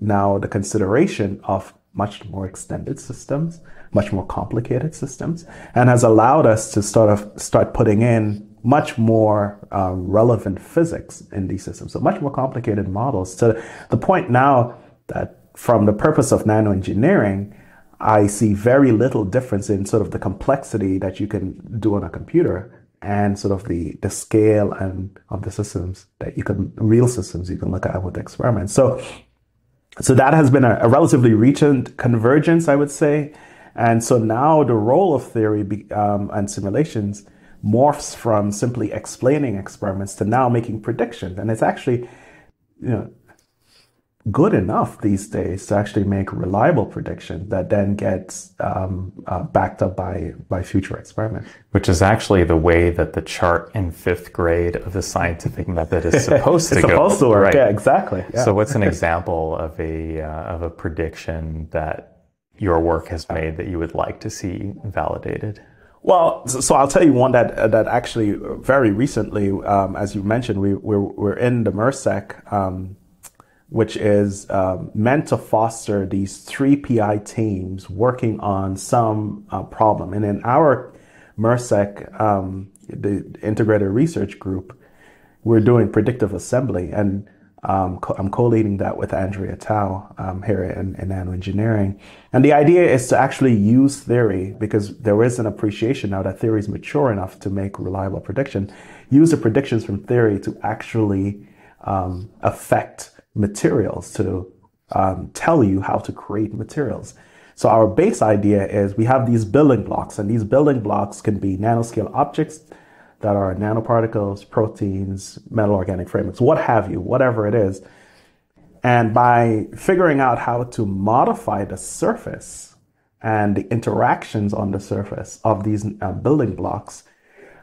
now the consideration of much more extended systems, much more complicated systems, and has allowed us to sort of start putting in much more uh, relevant physics in these systems, so much more complicated models to the point now that from the purpose of nanoengineering, I see very little difference in sort of the complexity that you can do on a computer and sort of the, the scale and of the systems that you can, real systems you can look at with experiments. So, so that has been a, a relatively recent convergence, I would say. And so now the role of theory be, um, and simulations morphs from simply explaining experiments to now making predictions. And it's actually, you know, good enough these days to actually make reliable predictions that then gets um, uh, backed up by by future experiments. Which is actually the way that the chart in fifth grade of the scientific method is supposed (laughs) to go. supposed to work. Right. Yeah, exactly. Yeah. So, what's an example of a uh, of a prediction that your work has made that you would like to see validated? Well, so I'll tell you one that that actually very recently, um, as you mentioned, we we're, we're in the MRSEC. Um, which is um, meant to foster these three PI teams working on some uh, problem. And in our MRSEC, um, the integrated research group, we're doing predictive assembly, and um, co- I'm co-leading that with Andrea Tao um, here in, in nanoengineering. And the idea is to actually use theory because there is an appreciation now that theory is mature enough to make reliable prediction. Use the predictions from theory to actually um, affect materials to um, tell you how to create materials. So our base idea is we have these building blocks, and these building blocks can be nanoscale objects that are nanoparticles, proteins, metal organic frameworks, what have you, whatever it is. And by figuring out how to modify the surface and the interactions on the surface of these uh, building blocks,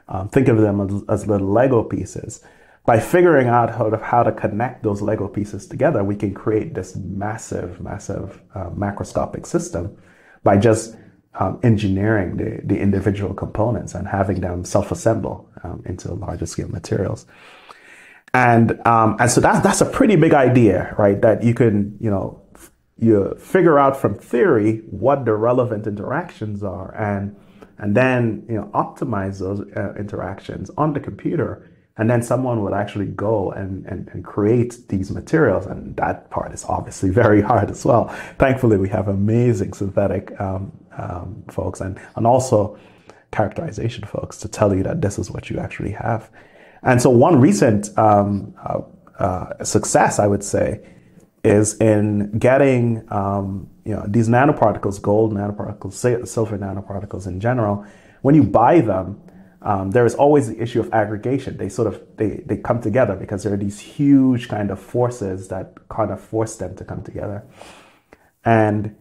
um, think of them as, as little Lego pieces by figuring out how to, how to connect those Lego pieces together, we can create this massive, massive uh, macroscopic system by just um, engineering the, the individual components and having them self-assemble um, into larger scale materials. And, um, and so that's, that's a pretty big idea, right? That you can, you know, you figure out from theory what the relevant interactions are and, and then, you know, optimize those uh, interactions on the computer and then someone would actually go and, and, and, create these materials and that part is obviously (laughs) very hard as well thankfully we have amazing synthetic um, um, folks and, and also characterization folks to tell you that this is what you actually have and so one recent um, uh, uh, success i would say is in getting um, you know these nanoparticles, gold nanoparticles, silver nanoparticles in general. When you buy them, um, there is always the issue of aggregation. They sort of they, they come together because there are these huge kind of forces that kind of force them to come together. And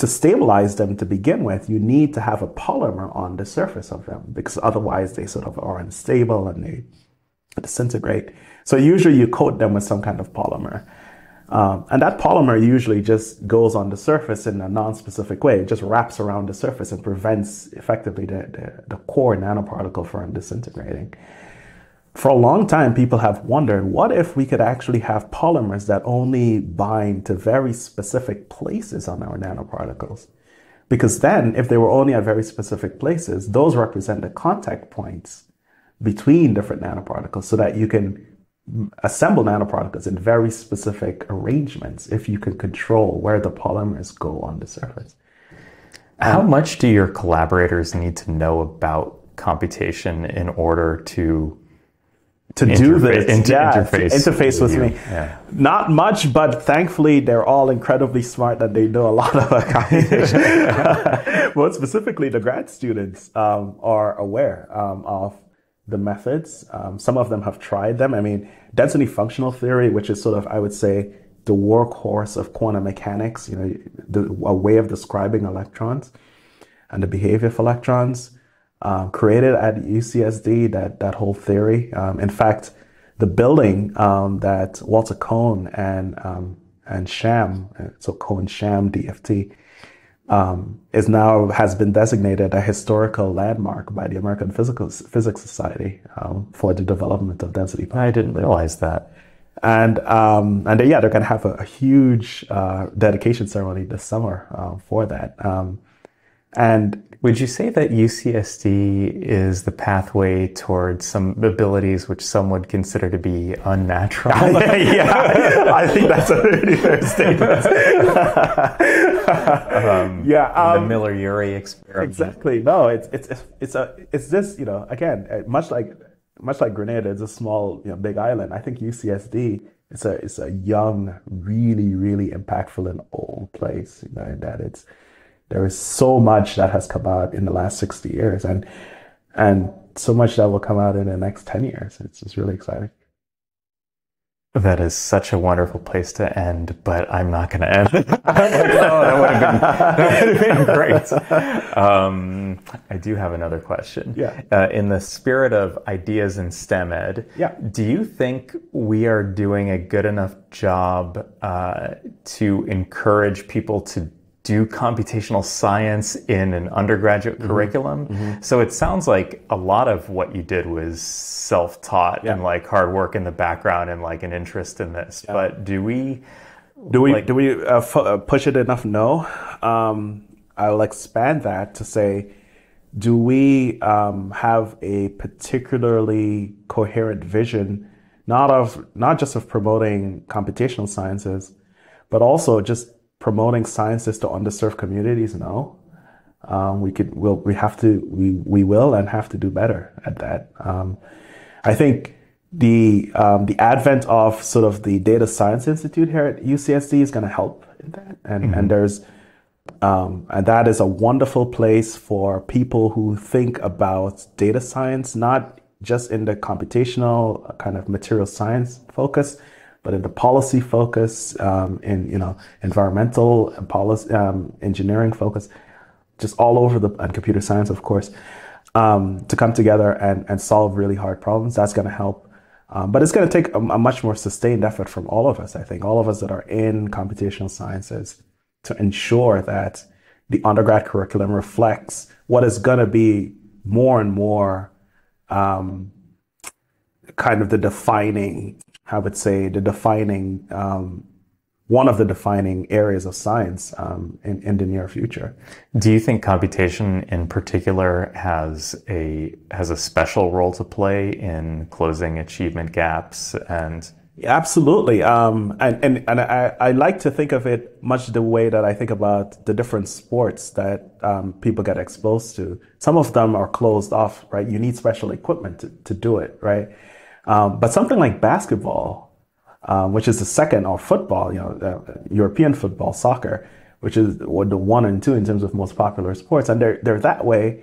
to stabilize them to begin with, you need to have a polymer on the surface of them because otherwise they sort of are unstable and they disintegrate. So usually you coat them with some kind of polymer. Um, and that polymer usually just goes on the surface in a non-specific way. It just wraps around the surface and prevents effectively the, the, the core nanoparticle from disintegrating. For a long time, people have wondered, what if we could actually have polymers that only bind to very specific places on our nanoparticles? Because then, if they were only at very specific places, those represent the contact points between different nanoparticles so that you can assemble nanoparticles in very specific arrangements if you can control where the polymers go on the surface. How um, much do your collaborators need to know about computation in order to to do this, inter- yeah, interface, interface with, with me. Yeah. Not much, but thankfully they're all incredibly smart that they know a lot of (laughs) computation. but (laughs) specifically, the grad students um, are aware um, of the methods. Um, some of them have tried them. I mean, density functional theory, which is sort of, I would say, the workhorse of quantum mechanics, you know, the, a way of describing electrons and the behavior of electrons, um, created at UCSD, that, that whole theory. Um, in fact, the building um, that Walter Kohn and, um, and Sham, so Kohn Sham DFT, um, is now has been designated a historical landmark by the American Physical, Physics Society um, for the development of density. I didn't realize that. And um, and they, yeah, they're going to have a, a huge uh, dedication ceremony this summer uh, for that. Um, and would you say that UCSD is the pathway towards some abilities which some would consider to be unnatural? (laughs) (laughs) yeah, I think that's a pretty fair statement. (laughs) um, yeah, um, the Miller-Urey experiment. Exactly. No, it's it's it's a it's this you know again uh, much like much like Grenada, it's a small you know big island. I think UCSD it's a it's a young, really really impactful and old place. You know, in that it's there is so much that has come out in the last 60 years and and so much that will come out in the next 10 years it's just really exciting that is such a wonderful place to end, but I'm not going to end. (laughs) oh, that would have been, been, great. Um, I do have another question. Yeah. Uh, in the spirit of ideas in STEM ed, yeah. do you think we are doing a good enough job uh, to encourage people to do computational science in an undergraduate mm-hmm. curriculum. Mm-hmm. So it sounds like a lot of what you did was self taught yeah. and like hard work in the background and like an interest in this. Yeah. But do we? Do we like, do we uh, f- uh, push it enough? No. Um, I'll expand that to say, do we um, have a particularly coherent vision, not of not just of promoting computational sciences, but also just promoting sciences to underserved communities? No. Um, we could, we'll, we have to, we, we will and have to do better at that. Um, I think the, um, the advent of sort of the Data Science Institute here at UCSD is going to help in that. And, mm-hmm. and there's, um, and that is a wonderful place for people who think about data science, not just in the computational kind of material science focus, but in the policy focus, um, in you know environmental and policy um, engineering focus, just all over the and computer science, of course, um, to come together and and solve really hard problems. That's going to help. Um, but it's going to take a, a, much more sustained effort from all of us. I think all of us that are in computational sciences to ensure that the undergrad curriculum reflects what is going to be more and more um, kind of the defining I would say, the defining, um, one of the defining areas of science um, in, in the near future. Do you think computation in particular has a has a special role to play in closing achievement gaps and Absolutely. Um, and and, and I, I like to think of it much the way that I think about the different sports that um, people get exposed to. Some of them are closed off, right? You need special equipment to, to do it, right? Um, but something like basketball, um, which is the second, or football, you know, uh, European football, soccer, which is the one and two in terms of most popular sports, and they're they're that way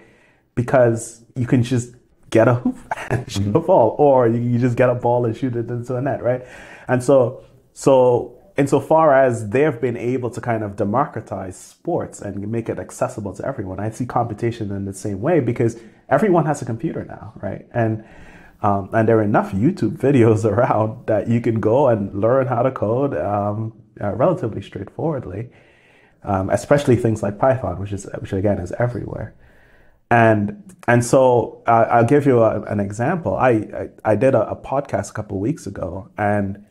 because you can just get a hoop (laughs) and shoot mm-hmm. a ball, or you, you just get a ball and shoot it into a net, right? And so so insofar as they've been able to kind of democratize sports and make it accessible to everyone, I see competition in the same way because everyone has a computer now, right? And um, and there are enough YouTube (laughs) videos around that you can go and learn how to code um, uh, relatively straightforwardly, um, especially things like Python, which is which again is everywhere. And and so uh, I'll give you a, an example. I, I, I did a, a, podcast a couple weeks ago, and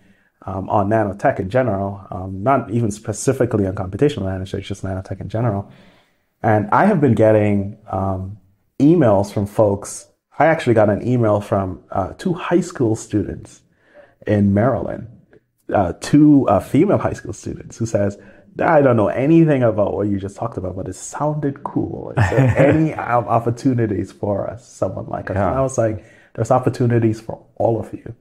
um, on nanotech in general, um, not even specifically on computational nanotech, just nanotech in general. And I have been getting um, emails from folks. I actually got an email from uh, two high school students in Maryland, uh, two uh, female high school students, who says, "I don't know anything about what you just talked about, but it sounded cool. Is there (laughs) any opportunities for us, someone like us?" Yeah. And I was like, "There's opportunities for all of you."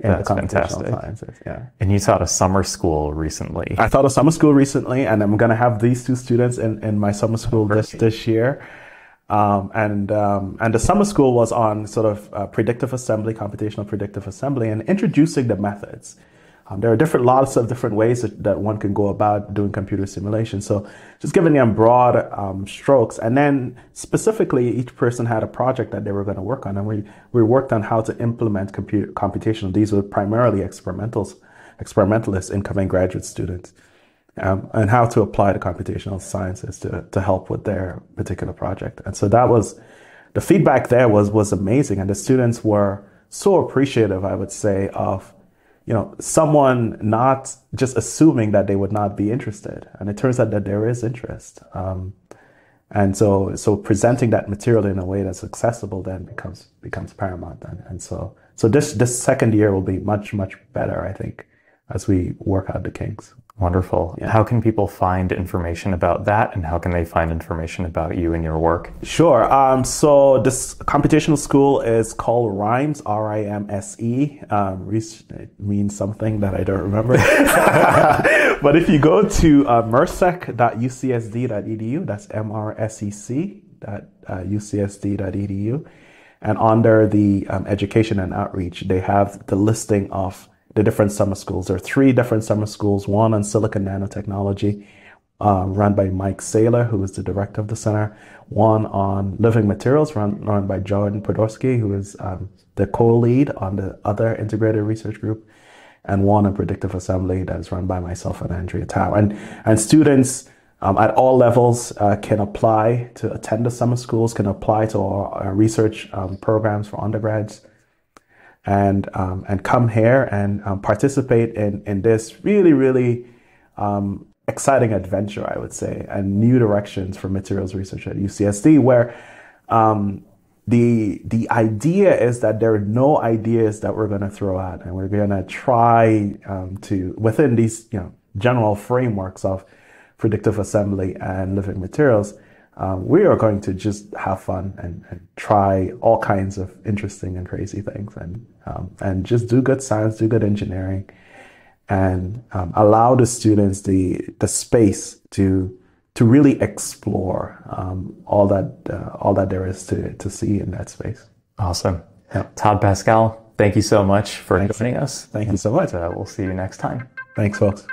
in That's the computational fantastic. sciences. Yeah. And you taught a summer school recently. I taught a summer school recently, and I'm going to have these two students in, in my summer school this, this year. Um, and um, and the summer school was on sort of uh, predictive assembly, computational predictive assembly, and introducing the methods. Um, there are different lots of different ways that, that, one can go about doing computer simulation. So just giving them broad um, strokes, and then specifically, each person had a project that they were going to work on, and we we worked on how to implement computer computation. These were primarily experimentals, experimentalists, incoming graduate students, um, and how to apply the computational sciences to to help with their particular project. And so that was the feedback there was was amazing, and the students were so appreciative. I would say of you know, someone not just assuming that they would not be interested. And it turns out that there is interest. Um, and so, so presenting that material in a way that's accessible then becomes, becomes paramount. And, and so, so this, this second year will be much, much better, I think, as we work out the kinks. Wonderful. Yeah. How can people find information about that and how can they find information about you and your work? Sure. Um, so this computational school is called RIMSE, R-I-M-S-E. Um, it means something that I don't remember. (laughs) but if you go to uh, mrsec.ucsd.edu, that's M-R-S-E-C dot uh, ucsd.edu, and under the um, education and outreach, they have the listing of the different summer schools. There are three different summer schools, one on silicon nanotechnology, uh, run by Mike Sailor, who is the director of the center, one on living materials, run, run by Jordan Pokorski, who is um, the co-lead on the other integrated research group, and one on predictive assembly that is run by myself and Andrea Tao. And, and students um, at all levels uh, can apply to attend the summer schools, can apply to our, our research um, programs for undergrads and um, and come here and um, participate in in this really really um, exciting adventure, I would say, and new directions for materials research at UCSD, where um, the the idea is that there are no ideas that we're going to throw out, and we're going to try um, to within these you know general frameworks of predictive assembly and living materials um, we are going to just have fun and, and, try all kinds of interesting and crazy things and um, and just do good science, do good engineering, and um, allow the students the the space to to really explore um, all that uh, all that there is to to see in that space. Awesome, yeah. Tod Pascal. Thank you so much for Thanks. joining us. Thank you so much. Uh, we'll see you next time. Thanks, folks.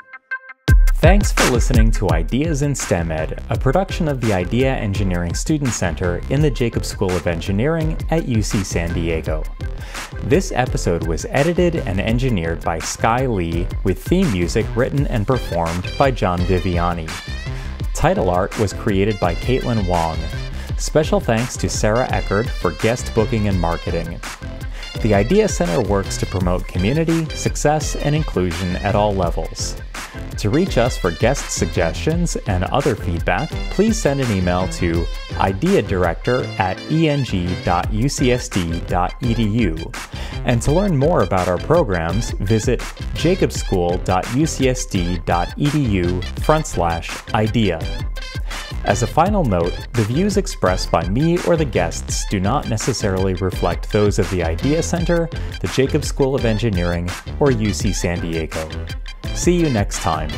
Thanks for listening to Ideas in STEM Ed, a production of the Idea Engineering Student Center in the Jacobs School of Engineering at UC San Diego. This episode was edited and engineered by Sky Lee, with theme music written and performed by John Viviani. Title art was created by Caitlin Wong. Special thanks to Sarah Eckert for guest booking and marketing. The Idea Center works to promote community, success, and inclusion at all levels. To reach us for guest suggestions and other feedback, please send an email to ideadirector at eng.ucsd.edu. And to learn more about our programs, visit jacobschool.ucsd.edu front slash idea. As a final note, the views expressed by me or the guests do not necessarily reflect those of the Idea Center, the Jacobs School of Engineering, or UC San Diego. See you next time.